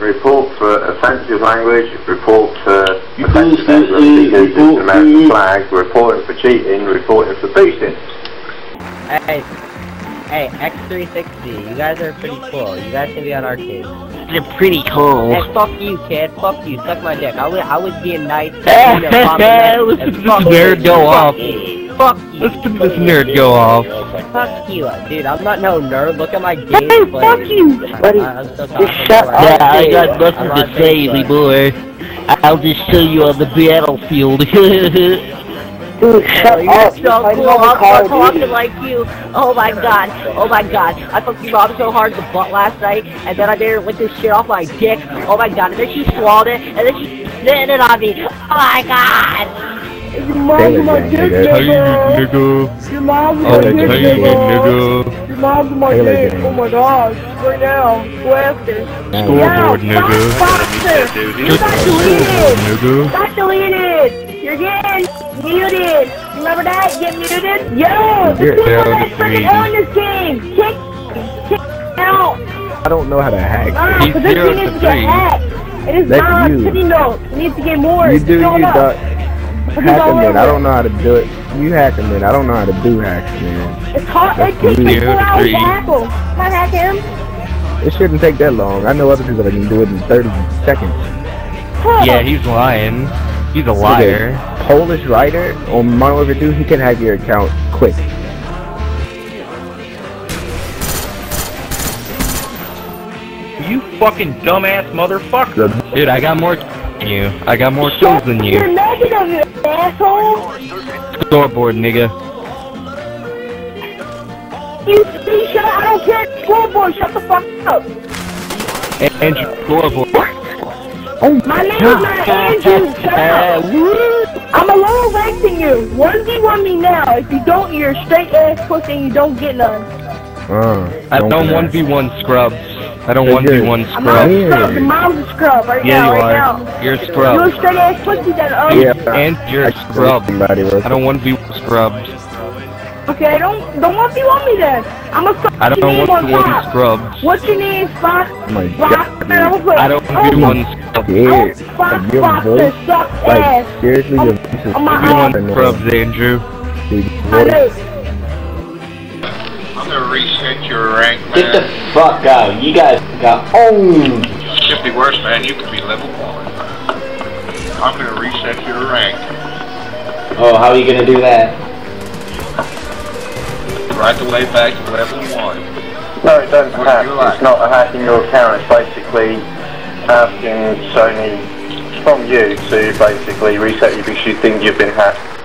report for offensive language, report for Report offensive for, member of uh, speakers using report American for- flag, reporting for cheating, reporting for boosting. Hey, hey, X360, you guys are pretty cool. You guys can be on our team. They're pretty cool. Hey, fuck you, kid. Fuck you. Suck my dick. I was, I was being nice. you know, compliment, Listen and to this nerd go off. Fuck you. Listen to this nerd go off. Fuck you, dude. I'm not no nerd. Look at my game. Hey, fuck you, buddy. I, I'm still Just shut up. Yeah, I I'm got nothing to say Facebook. anymore. I'll just show you on the battlefield. Dude, shut Oh, you're up. so You're cool. I'm Call not of talking Duty. like you. Oh my god. Oh my god. I fucking robbed so hard in the butt last night, and then I made her lick this shit off my dick. Oh my god. And then she swallowed it, and then she spit it on me. Oh my god. Your mom's my dick, nigga. nigga. Your mom's Oh, my that's dick, how you nigga. nigga. Your mom's my Taylor dick. Oh my god. Right now. Go after. Scoreboard, Yeah, nigga. Foxer. You got deleted. nigga. Got deleted. You're getting muted. Remember that? Get muted? Yo, the You're people that to fucking three. on this game. Kick. Kick out. I don't know how to hack. Ah, He's but this zero thing to needs to get three. hacked. It is That's not you. city. It needs to get more. You do you, going up. dog. Hack all. I don't know how to do it. You hack them in. I don't know how to do hacks, man. It's hard. It That's takes me zero four to hours to hack him. Can I hack him? It shouldn't take that long. I know other people that can do it in 30 seconds. Huh. Yeah, he's lying. He's a liar. at Polish writer on Modern Warfare 2, he can hack your account quick. You fucking dumbass motherfucker. Dude, I got more than you. I got more kills than you. You're negative, you asshole. Scoreboard, nigga. You see, shut up. I don't care. Scoreboard, shut the fuck up. A- Andrew, scoreboard. Oh My name is not Andrew. Shut up. I'm a lower rank than you. 1v1 me now. If you don't, you're a straight ass pussy and you don't get none. Uh, I don't 1v1 scrubs. I don't 1v1 I'm not a scrub. Your mom's a scrub right Yeah, now, you right are. now. You're a You're a scrub. straight ass pussy then. Oh, Yeah. And you're a scrub. I don't 1v1 scrubs. okay. Don't don't want to want me then. I'm a fuck I don't your name on 1v1 top. scrubs. What's your name, Spock? Oh my god, Man, I'm dude. gonna put- I don't oh, 1v1 scrubs. Scared. Oh, Like fuck, your fuck, voice, like ass. seriously, your voice is fucking annoying. Scrubs, Andrew. Dude, I. I'm gonna reset your rank, Get the fuck out. You guys got owned. Should be worse, man. You could be level one. I'm gonna reset your rank. Oh, how are you gonna do that? Right the way back to level one. No, don't What hack. do like? It's not a hacking your account. It's basically asking Sony from you to basically reset you because you think you've been hacked.